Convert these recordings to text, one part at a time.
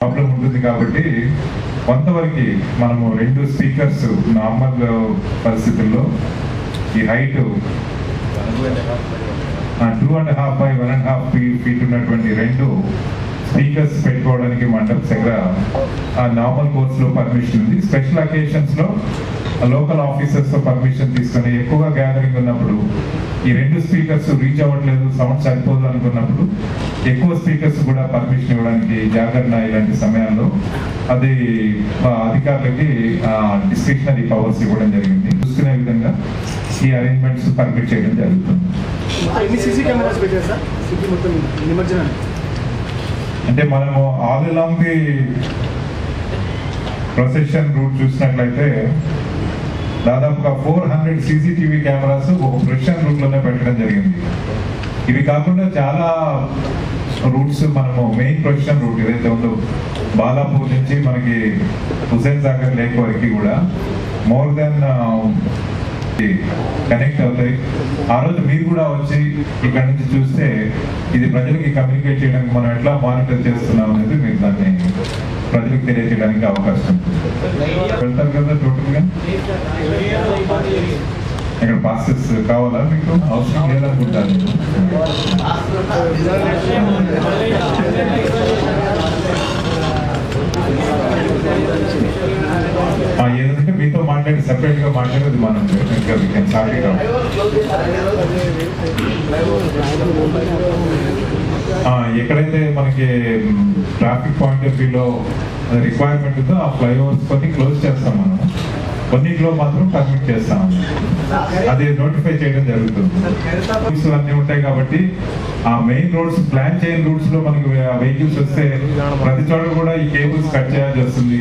Problem ఉంటుంది కాబట్టి కొంతవరకు మనము రెండు స్పీకర్స్ నార్మల్ పరిస్థితుల్లో ఈ height two and half by one and half feet ఉన్నటువంటి రెండు స్పీకర్స్ పెట్టుకోవడానికి మండపం దగ్గర ఆ నార్మల్ కోర్స్లో పర్మిషన్ ఉంది. స్పెషల్ అకేషన్స్లో లోకల్ ఆఫీసర్స్తో పర్మిషన్ తీసుకొని ఎక్కువగా గ్యాదరింగ్ ఉన్నప్పుడు ఈ రెండు స్పీకర్స్ రీచ్ అవ్వట్లేదు సౌండ్ సరిపోదు అనుకున్నప్పుడు ఎక్కువ స్పీకర్స్ కూడా పర్మిషన్ ఇవ్వడానికి జాగరణ ఇలాంటి సమయాల్లో అది అధికారులకి డిస్క్రిప్షనరీ పవర్స్ ఇవ్వడం జరిగింది. చూసుకునే విధంగా ఈ అరేంజ్మెంట్స్ పర్మిట్ చేయడం జరుగుతుంది. అంటే మనము all along the procession route చూసినట్లయితే దాదాపుగా ఫోర్ హండ్రెడ్ సీసీటీవీ కెమెరాస్ ఒక ప్రొసెషన్ రూట్లోనే పెట్టడం జరిగింది. ఇవి కాకుండా చాలా రూట్స్ మనము మెయిన్ ప్రొసెషన్ రూట్ ఏదైతే ఉందో బాలాపూర్ నుంచి మనకి హుసేన్ సాగర్ లేక్ వరకు కూడా మోర్ దెన్ కనెక్ట్ అవుతాయి. ఆ రోజు మీరు కూడా వచ్చి ఇక్కడ నుంచి చూస్తే ఇది ప్రజలకి కమ్యూనికేట్ చేయడానికి మనం ఎట్లా మానిటర్ చేస్తున్నాం అనేది మీరు దాన్ని ప్రజలకు తెలియజేయడానికి అవకాశం వెళ్తారు కదా టోటల్గా? ఇక్కడ పాసెస్ కావాలా మీకు? అవసరం లేదనుకుంటాను మాట్లాడి సెపరేట్గా మాట్లాడేది మనం ఇంకా ఎక్కడైతే మనకి ట్రాఫిక్ పాయింట్ ఆఫ్ వ్యూలో రిక్వైర్మెంట్ ఉందో ఆ ఫ్లైఓవర్స్ కొన్ని క్లోజ్ చేస్తాం మనం. కొన్నిట్లో మాత్రం పర్మిట్ చేస్తాం. అది నోటిఫై చేయడం జరుగుతుంది. రూట్స్ అన్ని ఉంటాయి కాబట్టి ఆ మెయిన్ రోడ్స్ ప్లాన్ చేయని రూట్స్లో మనకి వెహికల్స్ వస్తే ప్రతి చోట కూడా ఈ కేబుల్స్ కట్ చేయాల్సి వస్తుంది.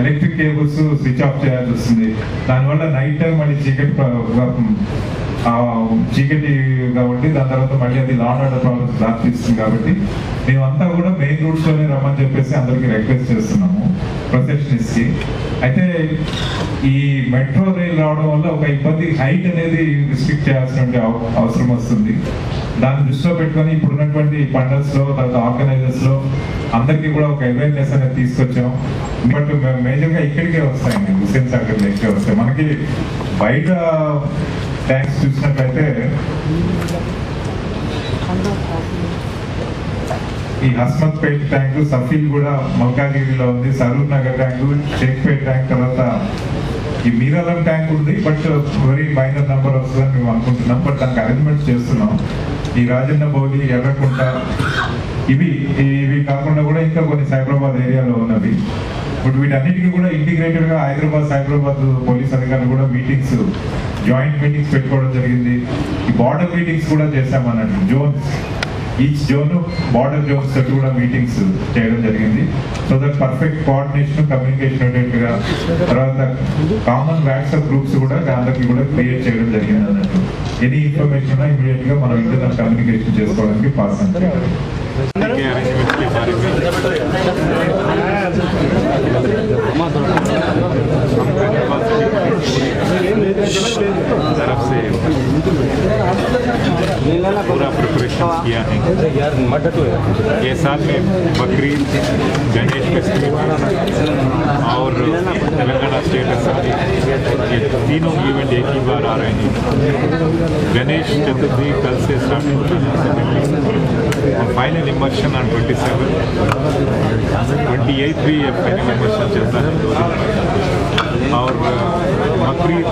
ఎలక్ట్రిక్ కేబుల్స్ స్విచ్ ఆఫ్ చేయాల్సి వస్తుంది. దానివల్ల నైట్ టైం మళ్ళీ చీకటి చీకటి కాబట్టి దాని తర్వాత మళ్ళీ అది లాండ్ ఆర్డర్ ప్రాబ్లమ్స్ దారితీస్తుంది కాబట్టి మేమంతా కూడా మెయిన్ రూట్స్లోనే రమ్మని చెప్పేసి అందరికి రిక్వెస్ట్ చేస్తున్నాము. కి అయితే ఈ మెట్రో రైల్ రావడం వల్ల ఒక ఇబ్బంది హైట్ అనేది రిస్ట్రిక్ట్ చేయాల్సిన అవ- అవసరం వస్తుంది. దాన్ని దృష్టిలో పెట్టుకొని ఇప్పుడు ఉన్నటువంటి పండల్స్ తర్వాత ఆర్గనైజర్స్లో అందరికీ కూడా ఒక అవేర్నెస్ అనేది తీసుకొచ్చాం. బట్ మేజర్గా ఇక్కడికే వస్తాయండి హుసేన్ సాగర్ లేకే వస్తాయి మనకి బయట ట్యాంక్స్ చూసినట్లయితే ఈ హస్మత్ పేట్ ట్యాంక్ సఫీల్ కూడా మల్కాగిరిలో ఉంది సరూర్ నగర్ ట్యాంకు షేక్పేట్ ట్యాంక్ తర్వాత ఈ మీరాలం ట్యాంక్ ఉంది బట్ వెరీ మైనర్ నెంబర్ వస్తుందని మేము అనుకుంటున్నాం బట్ దానికి అరేంజ్మెంట్ చేస్తున్నాం. ఈ రాజన్న భోగి ఎర్రకుంట ఇవి ఇవి కాకుండా కూడా ఇంకా కొన్ని సైబరాబాద్ ఏరియాలో ఉన్నవి. ఇప్పుడు వీటన్నిటికీ కూడా ఇంటిగ్రేటెడ్గా హైదరాబాద్ సైబరాబాద్ పోలీస్ అధికారులు కూడా మీటింగ్స్ జాయింట్ మీటింగ్స్ పెట్టుకోవడం జరిగింది. ఈ బార్డర్ మీటింగ్స్ కూడా చేశామన్నట్టు zones. Each zone border zones తోటి కూడా మీటింగ్స్ చేయడం జరిగింది. So that perfect coordination communication ఉండేట్టుగా తర్వాత కామన్ వాట్సాప్ గ్రూప్స్ కూడా అందరికి కూడా క్రియేట్ చేయడం జరిగింది అన్నట్టు. ఎనీ ఇన్ఫర్మేషన్ ఉన్నా ఇమీడియట్గా మనం ఇంటర్నల్ కమ్యూనికేషన్ చేసుకోవడానికి పాస్ చేయడం पूरा प्रिपरेशन किया है। ये साल में बकरीद गणेश फेस्टिवल और तेलंगाना स्टेट असेंबली ये तीनों इवेंट एक ही बार आ रहे हैं। गणेश चतुर्थी कल से स्टार्ट होगी और फाइनल इमर्शन ऑन 27 28 भी ये फाइनल इमर्शन चलता है। और बकरीद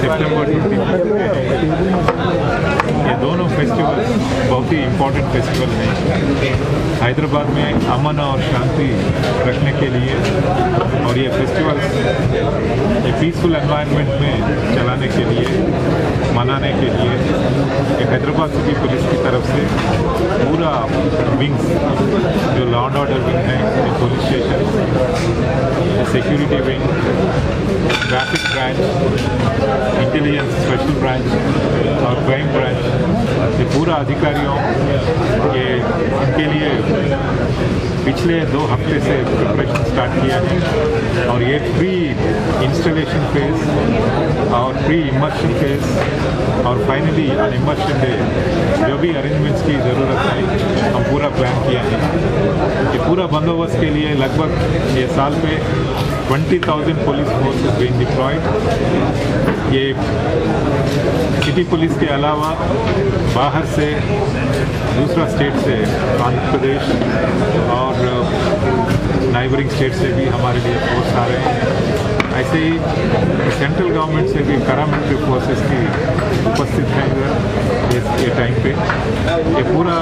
सितंबर 25 ये दोनों फेस्टिवल बहुत ही इम्पोर्टेंट फेस्टिवल हैं। हैदराबाद में अमन और शांति रखने के लिए और ये फेस्टिवल ये पीसफुल एनवायरनमेंट में चलाने के लिए, मनाने के लिए, ये हैदराबाद सिटी पुलिस की तरफ़ से पूरा विंग्स जो लॉ एंड ऑर्डर विंग है police station security wing traffic branch intelligence special branch और क्राइम ब्रांच ये पूरा अधिकारियों ये उनके लिए पिछले दो हफ़्ते से प्रिपरेशन स्टार्ट किया है और ये प्री इंस्टॉलेशन फ़ेज़ और प्री इमर्शन फ़ेज़ और फाइनली ऑन इमर्शन डे जो भी अरेंजमेंट्स की ज़रूरत है, हम पूरा प्लान किया है। ये पूरा बंदोबस्त के लिए लगभग ये साल पे 20,000 police force is being deployed ये सिटी पुलिस के अलावा बाहर से दूसरा स्टेट से आंध्र प्रदेश और नाइबरिंग स्टेट से भी हमारे लिए फोर्स आ रहे हैं। ऐसे ही सेंट्रल गवर्नमेंट से भी पैरामिलिट्री फोर्सेस की उपस्थित हैं इस ये टाइम पे ये पूरा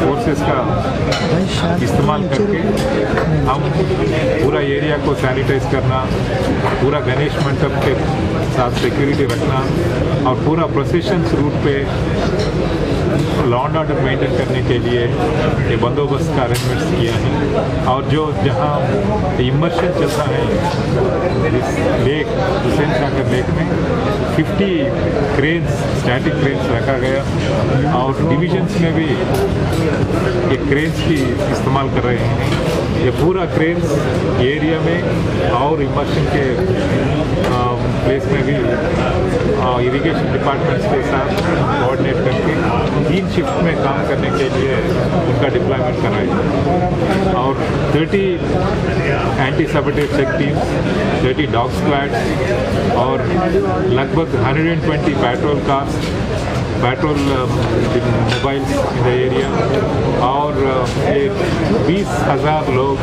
फोर्सेस का इस्तेमाल करके हम पूरा एरिया को सैनिटाइज करना, पूरा गणेश मंडप के साथ सिक्योरिटी रखना और पूरा प्रोसेशन रूट पे लॉ एंड ऑर्डर मेंटेन करने के लिए ये बंदोबस्त का अरेंजमेंट्स किया है। और जो जहाँ इमर्शन चलता है, इस लेक हुसैन सागर लेक में 50 क्रेन्स स्टैटिक क्रेन्स रखा गया। और डिविजन्स में भी ये क्रेन्स की इस्तेमाल कर रहे हैं। ये पूरा क्रेन्स एरिया में और इमर्शन के प्लेस में भी इरिगेशन डिपार्टमेंट्स के साथ कोऑर्डिनेट करके तीन शिफ्ट में काम करने के लिए उनका डिप्लॉयमेंट कर हैं और 30 anti sabotage check teams 30 dog squads और लगभग 120 patrol cars patrol mobiles in the area और ये बीस हज़ार लोग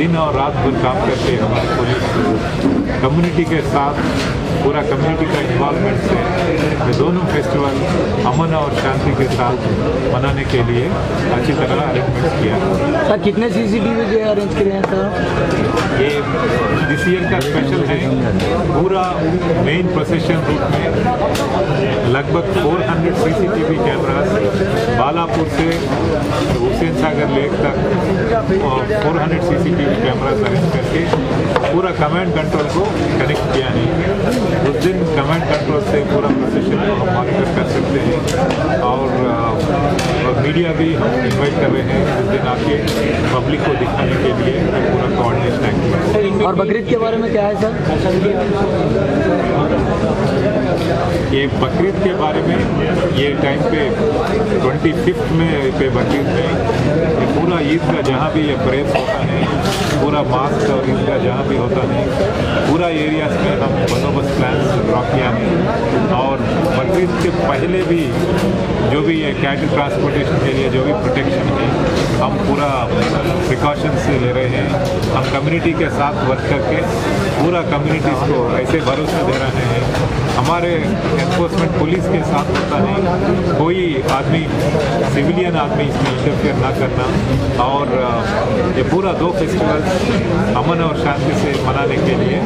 दिन और रात भर काम करते हैं हमारे पुलिस कम्युनिटी के साथ पूरा कम्युनिटी का इन्वॉल्वमेंट से ये दोनों फेस्टिवल अमन और शांति के साथ मनाने के लिए अच्छी तरह अरेंजमेंट किया सर कितने सी सी सीसीटीवी जो अरेंज किए हैं सर? ये दिस ईयर का स्पेशल है। पूरा मेन प्रोसेशन रूट में लगभग 400 सीसीटीवी कैमरास बालापुर से हुसैन सागर लेक तक और 400 सीसीटीवी कैमरास अरेंज करके पूरा कमांड कंट्रोल को कनेक्ट किया है। उस दिन कमांड कंट्रोल से पूरा प्रोसेशन को हम मॉनिटर कर सकते हैं और, मीडिया भी हम इन्वाइट कर रहे हैं उस दिन आके पब्लिक को दिखाने के लिए पूरा कोऑर्डिनेशन एक्टिविटी और बकरीद के बारे में क्या है सर? ये बकरीद के बारे में, ये टाइम पे ट्वेंटी फिफ्थ में पे बकरीद में ये पूरा ईद का जहाँ भी ये प्रेस होता है, पूरा मास्क और ईद का जहाँ भी होता है, पूरा एरियाज़ में हम बंदोबस्त प्लान ड्रॉ किया है। और बकरीद के पहले भी जो भी ये कैटल ट्रांसपोर्टेशन के लिए, जो भी प्रोटेक्शन है हम पूरा प्रिकॉशंस ले रहे हैं। हम कम्युनिटी के साथ वर्क करके पूरा कम्युनिटीज़ को ऐसे भरोसा दे रहे हैं हमारे एनफोर्समेंट पुलिस के साथ होता है। कोई आदमी सिविलियन आदमी इसमें इंटरफेयर ना करना और ये पूरा दो फेस्टिवल अमन और शांति से मनाने के लिए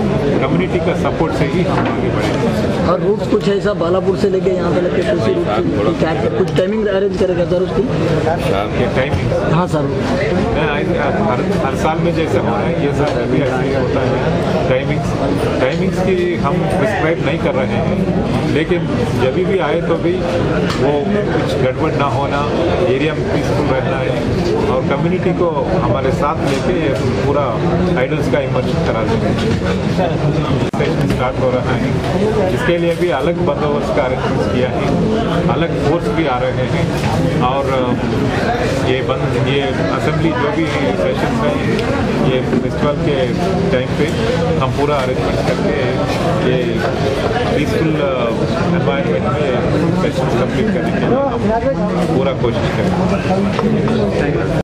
कम्युनिटी का सपोर्ट से ही हम आगे बढ़ेंगे और रूट्स कुछ ऐसा बालापुर से लेके यहाँ क्या कुछ टाइमिंग अरेंज करेगा सर उसकी? टाइमिंग हाँ सर। हर हर साल में जैसे हो रहा है ये साल में भी ऐसे होता है। टाइमिंग्स टाइमिंग्स की हम प्रिस्क्राइब नहीं कर रहे हैं। लेकिन जब भी आए तो भी वो कुछ गड़बड़ ना होना एरिया में पीसफुल रहना है और कम्युनिटी को हमारे साथ लेके पूरा आइडल्स का इमर्शन करा देंगे सेशन स्टार्ट हो रहा है। इसके लिए भी अलग बंदोबस्त का अरेंजमेंट किया है। अलग फोर्स भी आ रहे हैं। और ये बंद ये असेंबली जो भी सेशन है, ये फेस्टिवल के टाइम पे हम पूरा अरेंजमेंट करके ये पीसफुल एनवायरनमेंट में सेशन कंप्लीट करने के लिए हम पूरा कोशिश करेंगे।